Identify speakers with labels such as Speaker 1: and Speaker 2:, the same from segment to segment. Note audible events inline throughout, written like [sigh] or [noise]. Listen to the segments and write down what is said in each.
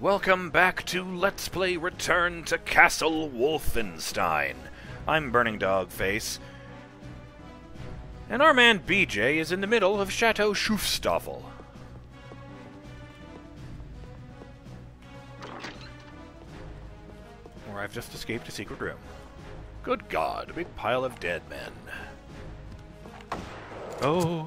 Speaker 1: Welcome back to Let's Play Return to Castle Wolfenstein. I'm Burning Dog Face. And our man BJ is in the middle of Chateau Schufstaffel. Where I've just escaped a secret room. Good God, a big pile of dead men. Oh.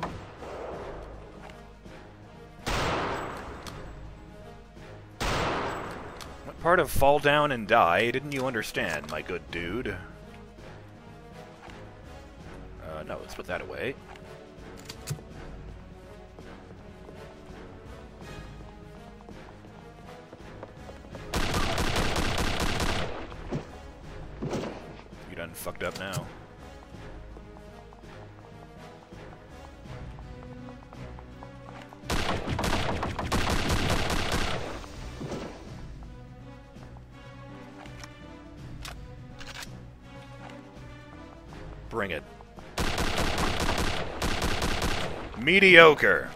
Speaker 1: Part of fall down and die didn't you understand, my good dude? Uh, no, let's put that away. You done fucked up now. Mediocre.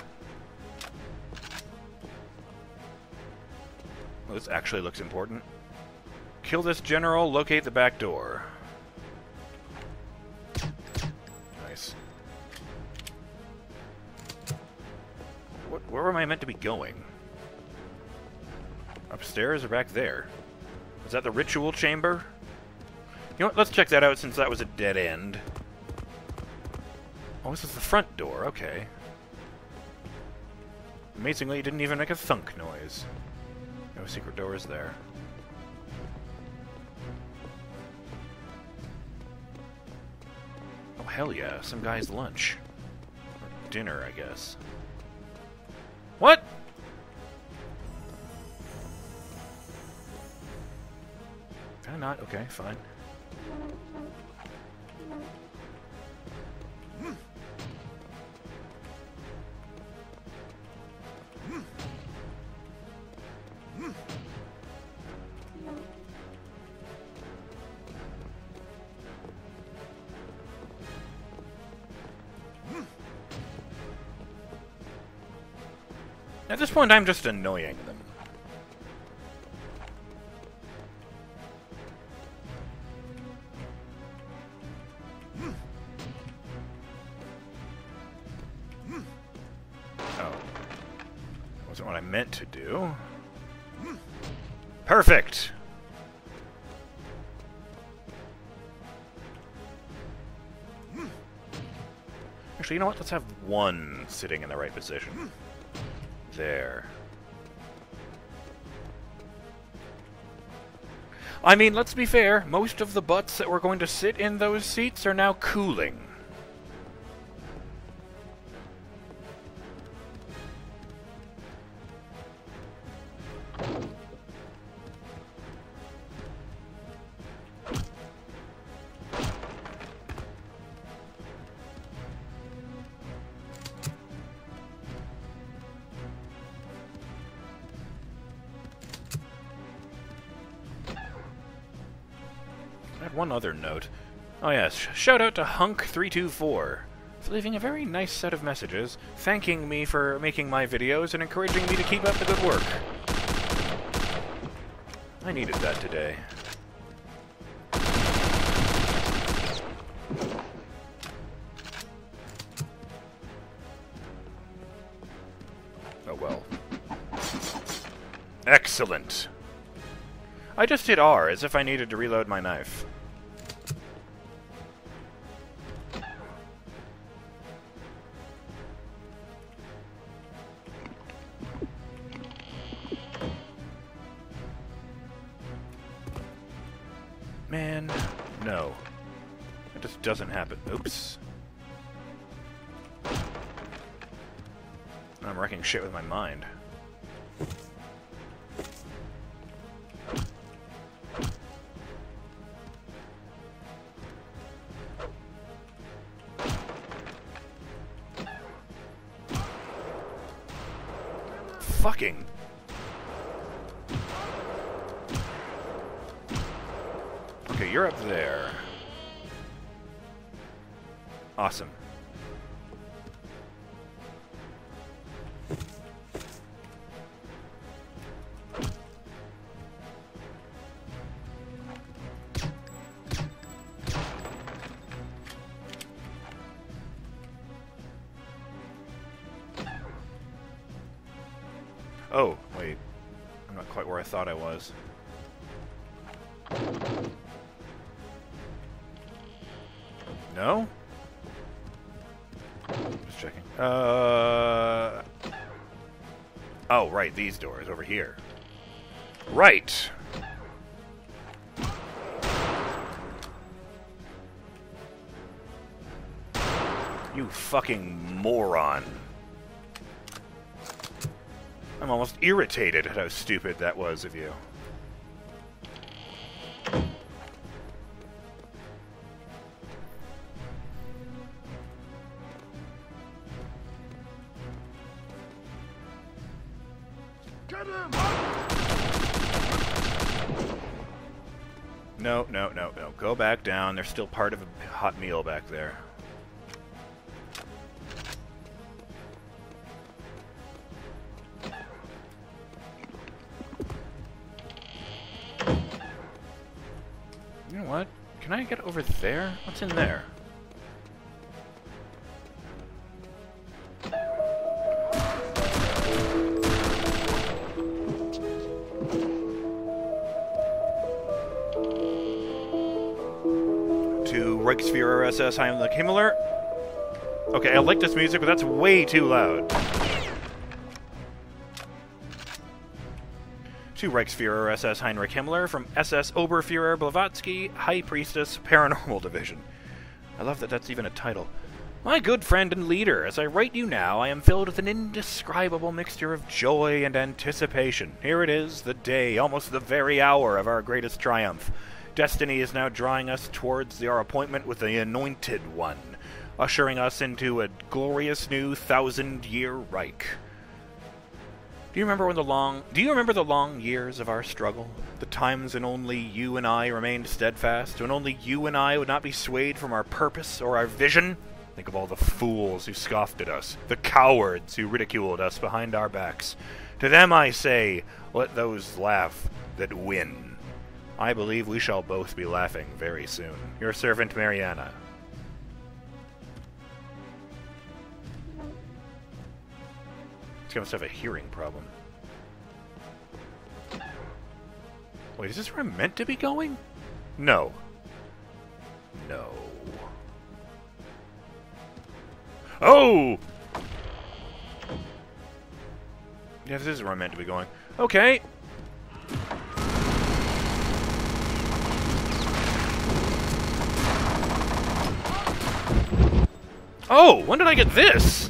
Speaker 1: Well, this actually looks important. Kill this general, locate the back door. Nice. What, where am I meant to be going? Upstairs or back there? Is that the ritual chamber? You know what, let's check that out since that was a dead end. Oh, this is the front door, okay. Amazingly, it didn't even make a thunk noise. No secret doors there. Oh, hell yeah, some guy's lunch. Or dinner, I guess. What? Can I not? Okay, fine. Point, I'm just annoying them. Hmm. Oh. That wasn't what I meant to do. Perfect! Hmm. Actually, you know what? Let's have one sitting in the right position. There. I mean, let's be fair, most of the butts that were going to sit in those seats are now cooling. One other note. Oh yes, shout out to Hunk324 for leaving a very nice set of messages, thanking me for making my videos and encouraging me to keep up the good work. I needed that today. Oh well. Excellent. I just hit R as if I needed to reload my knife. Mind. Fucking. Okay, you're up there. Awesome. I'm not quite where I thought I was. No? Just checking. Uh... Oh, right, these doors over here. Right! You fucking moron. I'm almost irritated at how stupid that was of you. No, no, no, no. Go back down. There's still part of a hot meal back there. Can I get over there? What's in there? To Reichsfuhrer SS Heinrich Himmler. Okay, I like this music, but that's way too loud. To Reichsfuhrer SS Heinrich Himmler from SS Oberfuhrer Blavatsky, High Priestess, Paranormal Division. I love that that's even a title. My good friend and leader, as I write you now, I am filled with an indescribable mixture of joy and anticipation. Here it is, the day, almost the very hour of our greatest triumph. Destiny is now drawing us towards our appointment with the Anointed One, ushering us into a glorious new thousand-year Reich. Do you remember when the long Do you remember the long years of our struggle? The times when only you and I remained steadfast, when only you and I would not be swayed from our purpose or our vision? Think of all the fools who scoffed at us, the cowards who ridiculed us behind our backs. To them I say, let those laugh that win. I believe we shall both be laughing very soon. Your servant Marianna. Guy must have a hearing problem. Wait, is this where I'm meant to be going? No. No. Oh! Yeah, this is where I'm meant to be going. Okay. Oh, when did I get this?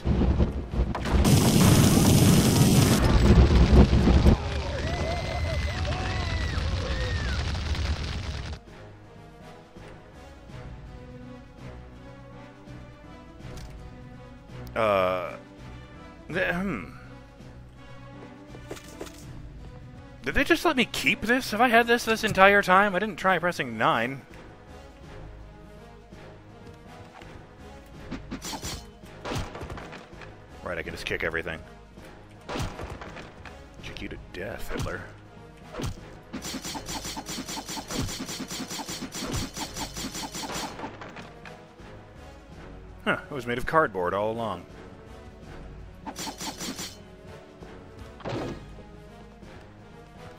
Speaker 1: Uh, hmm. Did they just let me keep this? Have I had this this entire time? I didn't try pressing 9. Right, I can just kick everything. Kick you to death, Hitler. Was made of cardboard all along.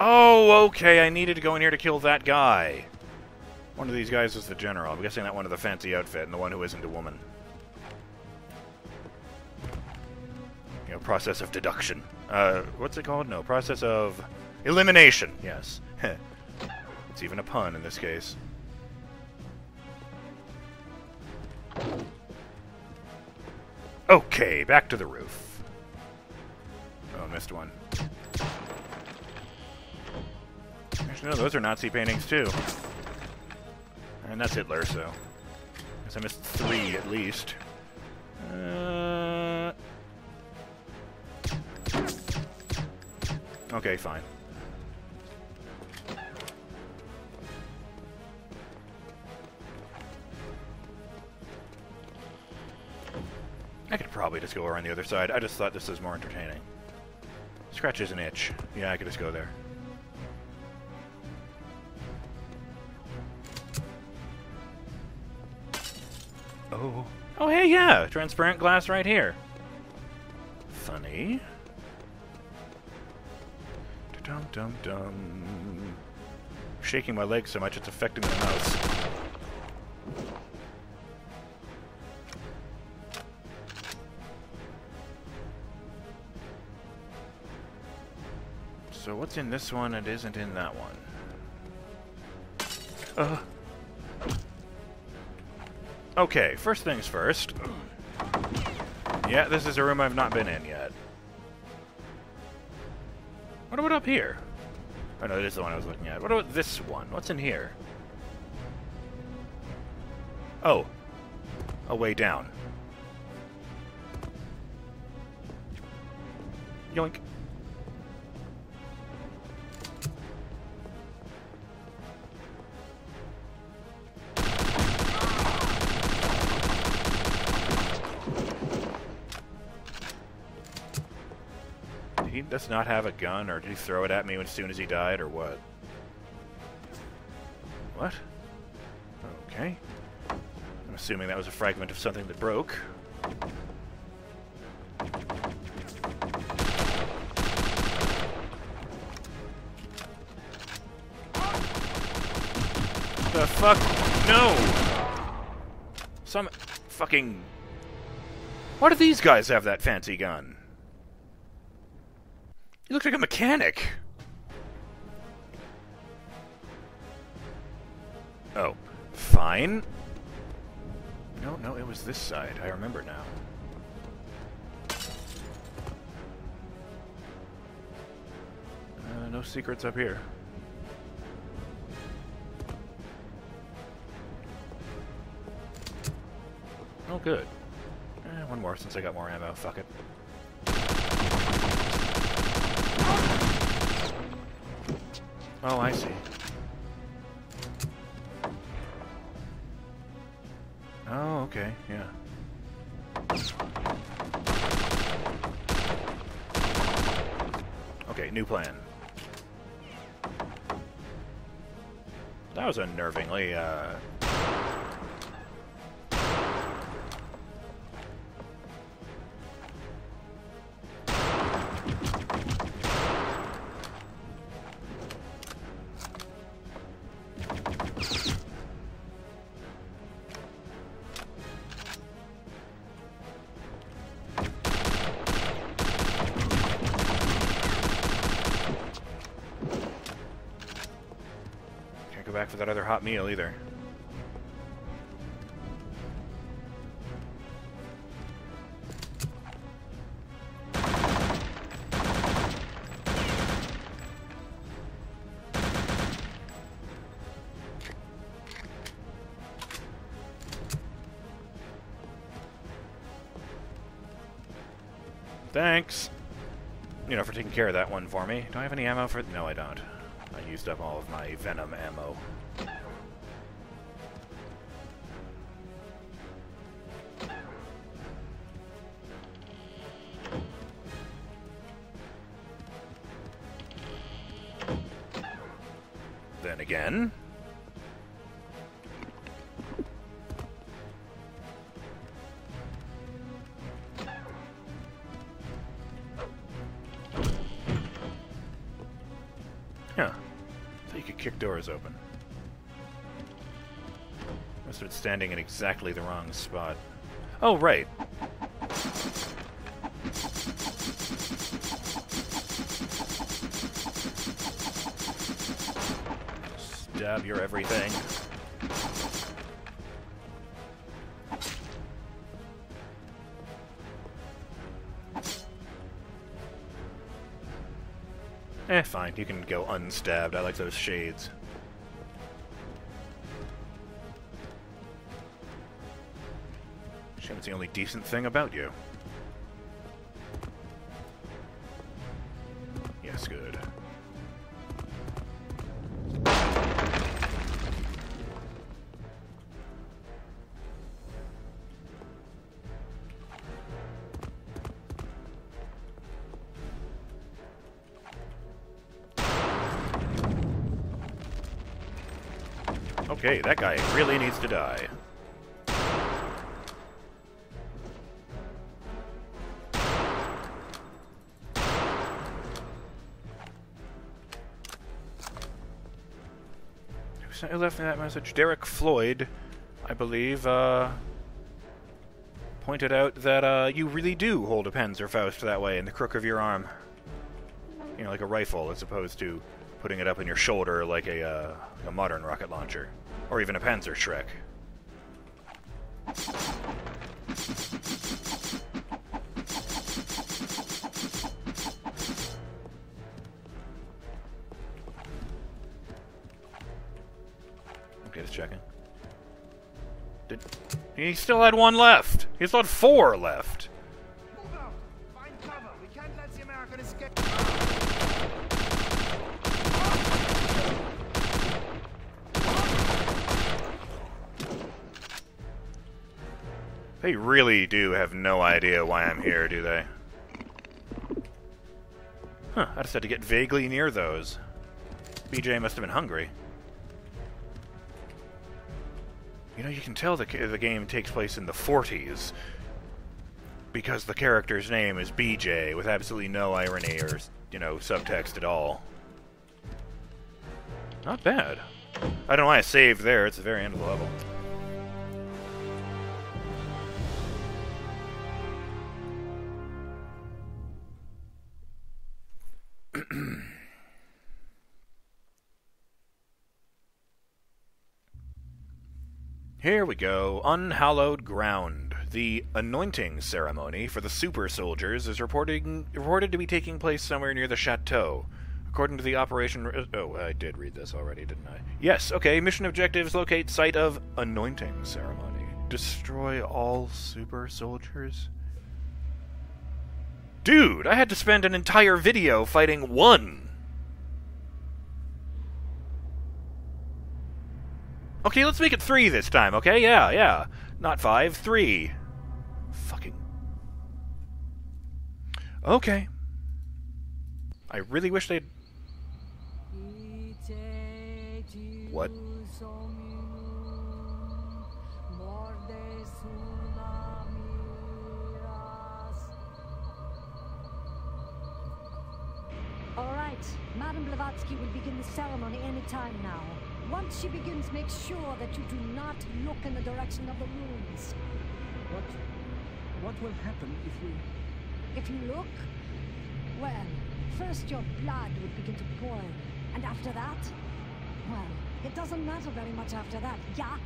Speaker 1: Oh, okay, I needed to go in here to kill that guy. One of these guys is the general. I'm guessing that one of the fancy outfit and the one who isn't a woman. You know, process of deduction. Uh, what's it called? No, process of elimination. Yes. [laughs] it's even a pun in this case. Okay, back to the roof. Oh, missed one. No, those are Nazi paintings, too. And that's Hitler, so... Guess I missed three, at least. Uh... Okay, fine. I could probably just go around the other side. I just thought this was more entertaining. Scratches an itch. Yeah, I could just go there. Oh. Oh, hey, yeah! Transparent glass right here. Funny. Dum dum dum. Shaking my leg so much it's affecting the mouse. What's in this one and isn't in that one? Uh. Okay, first things first. Yeah, this is a room I've not been in yet. What about up here? Oh no, it is the one I was looking at. What about this one? What's in here? Oh. A way down. Yoink. Does not have a gun, or did he throw it at me as soon as he died, or what? What? Okay. I'm assuming that was a fragment of something that broke. The fuck? No! Some fucking... Why do these guys have that fancy gun? He looks like a mechanic. Oh, fine. No, no, it was this side. I remember now. Uh, no secrets up here. Oh, good. Eh, one more since I got more ammo. Fuck it. Oh, I see. Oh, okay, yeah. Okay, new plan. That was unnervingly, uh... for that other hot meal either. Thanks. You know, for taking care of that one for me. Do I have any ammo for... No, I don't. I used up all of my Venom ammo. Again... Yeah. So you could kick doors open. Must have been standing in exactly the wrong spot. Oh, right. Stab your everything. Eh, fine. You can go unstabbed. I like those shades. Shame it's the only decent thing about you. Yes, good. Okay, that guy really needs to die. Who left me that message? Derek Floyd, I believe, uh, pointed out that uh, you really do hold a Panzerfaust that way in the crook of your arm. You know, like a rifle, as opposed to putting it up in your shoulder like a, uh, like a modern rocket launcher. Or even a Panzerschreck. Okay, just checking. Did he still had one left? He still had four left. They really do have no idea why I'm here, do they? Huh, I just had to get vaguely near those. BJ must have been hungry. You know, you can tell the, the game takes place in the 40s because the character's name is BJ with absolutely no irony or, you know, subtext at all. Not bad. I don't know why I saved there. It's the very end of the level. [clears throat] Here we go. Unhallowed ground. The anointing ceremony for the super soldiers is reporting, reported to be taking place somewhere near the chateau. According to the operation. Oh, I did read this already, didn't I? Yes, okay. Mission objectives locate site of anointing ceremony. Destroy all super soldiers? Dude, I had to spend an entire video fighting one. Okay, let's make it three this time, okay? Yeah, yeah. Not five, three. Fucking. Okay. I really wish they'd. What?
Speaker 2: Right, Madame Blavatsky will begin the ceremony any time now. Once she begins, make sure that you do not look in the direction of the runes.
Speaker 3: What what will happen if we
Speaker 2: If you look, well, first your blood would begin to boil, and after that, well, it doesn't matter very much after that, yeah?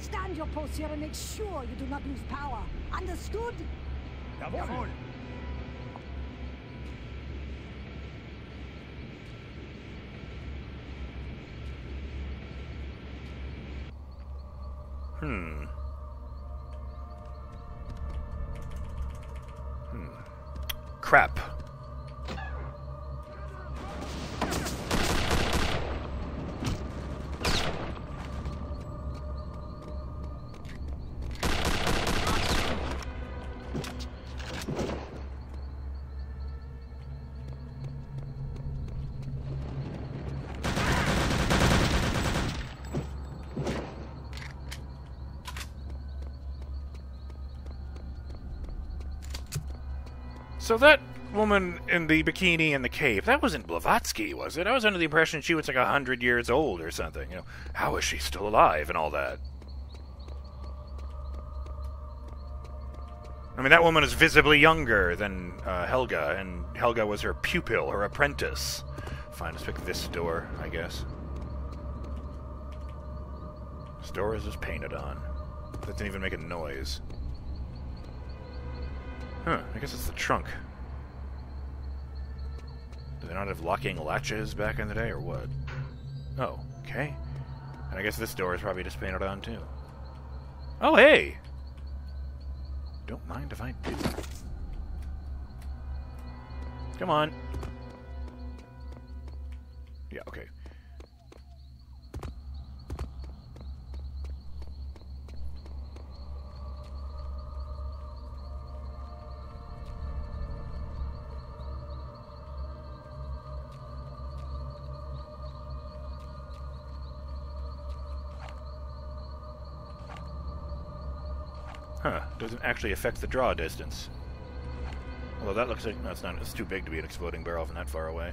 Speaker 2: Stand your post here and make sure you do not lose power. Understood?
Speaker 4: Jawohl!
Speaker 1: Hmm. Hmm. Crap. So that woman in the bikini in the cave, that wasn't Blavatsky, was it? I was under the impression she was like a hundred years old or something. You know, how is she still alive and all that? I mean, that woman is visibly younger than uh, Helga, and Helga was her pupil, her apprentice. Fine, let's pick this door, I guess. This door is just painted on. That didn't even make a noise. Huh, I guess it's the trunk. Do they not have locking latches back in the day, or what? Oh, okay. And I guess this door is probably just painted on, too. Oh, hey! Don't mind if I do. Come on. Yeah, okay. Huh, doesn't actually affect the draw distance. Although that looks like, no, it's not, it's too big to be an exploding barrel from that far away.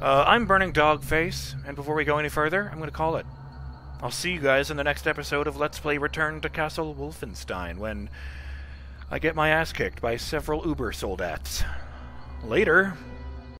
Speaker 1: Uh, I'm Burning Dog Face, and before we go any further, I'm going to call it. I'll see you guys in the next episode of Let's Play Return to Castle Wolfenstein when I get my ass kicked by several Uber soldats. Later.